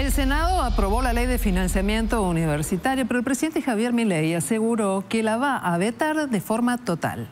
El Senado aprobó la ley de financiamiento universitario, pero el presidente Javier Milei aseguró que la va a vetar de forma total.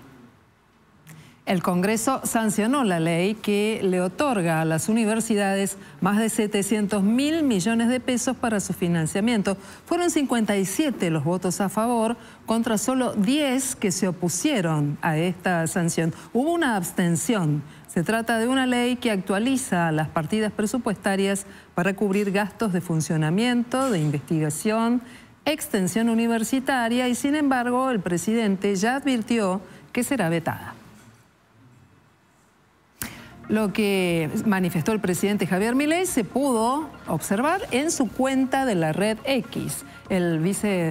El Congreso sancionó la ley que le otorga a las universidades más de 700 mil millones de pesos para su financiamiento. Fueron 57 los votos a favor contra solo 10 que se opusieron a esta sanción. Hubo una abstención. Se trata de una ley que actualiza las partidas presupuestarias para cubrir gastos de funcionamiento, de investigación, extensión universitaria y sin embargo el presidente ya advirtió que será vetada. Lo que manifestó el presidente Javier Milei se pudo observar en su cuenta de la red X.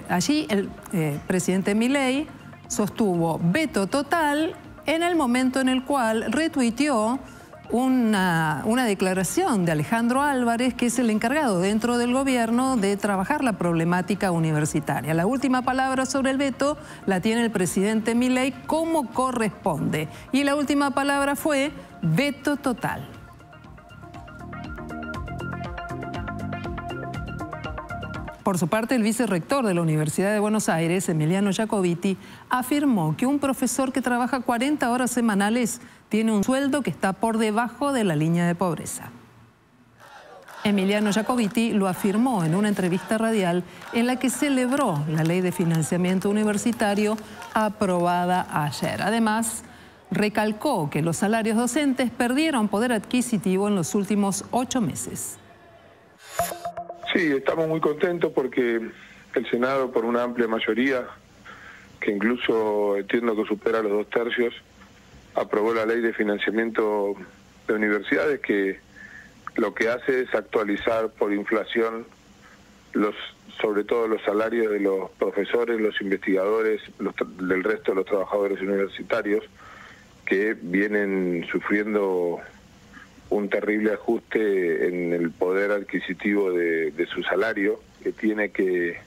Allí el eh, presidente Milei sostuvo veto total en el momento en el cual retuiteó una, una, declaración de Alejandro Álvarez, que es el encargado dentro del gobierno de trabajar la problemática universitaria. La última palabra sobre el veto la tiene el presidente Milei como corresponde. Y la última palabra fue Veto total. Por su parte, el vicerrector de la Universidad de Buenos Aires, Emiliano Jacobiti, afirmó que un profesor que trabaja 40 horas semanales tiene un sueldo que está por debajo de la línea de pobreza. Emiliano Jacobiti lo afirmó en una entrevista radial en la que celebró la ley de financiamiento universitario aprobada ayer. Además, recalcó que los salarios docentes perdieron poder adquisitivo en los últimos ocho meses. Sí, estamos muy contentos porque el Senado, por una amplia mayoría, que incluso entiendo que supera los dos tercios, aprobó la ley de financiamiento de universidades que lo que hace es actualizar por inflación los sobre todo los salarios de los profesores, los investigadores, del resto de los trabajadores universitarios que vienen sufriendo un terrible ajuste en el poder adquisitivo de, su salario, que tiene que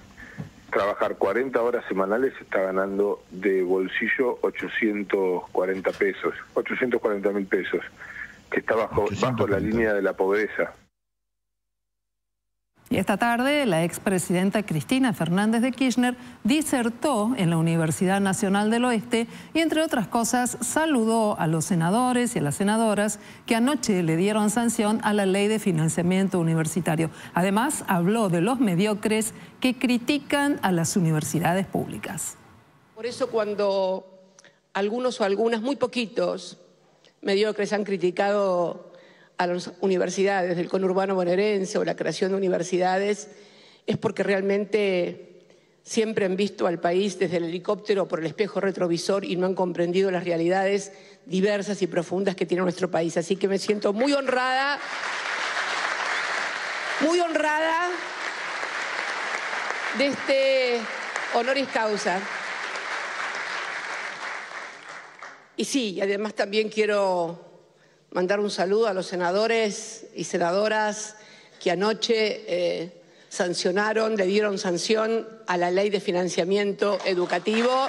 trabajar 40 horas semanales, está ganando de bolsillo 840 pesos, 840 mil pesos, que está bajo, bajo la línea de la pobreza. Y esta tarde la expresidenta Cristina Fernández de Kirchner disertó en la Universidad Nacional del Oeste y entre otras cosas saludó a los senadores y a las senadoras que anoche le dieron sanción a la ley de financiamiento universitario. Además habló de los mediocres que critican a las universidades públicas. Por eso cuando algunos o algunas, muy poquitos mediocres han criticado a las universidades del conurbano bonaerense o la creación de universidades es porque realmente siempre han visto al país desde el helicóptero o por el espejo retrovisor y no han comprendido las realidades diversas y profundas que tiene nuestro país. Así que me siento muy honrada, muy honrada de este honoris causa. Y sí, además también quiero mandar un saludo a los senadores y senadoras que anoche eh, sancionaron, le dieron sanción a la ley de financiamiento educativo.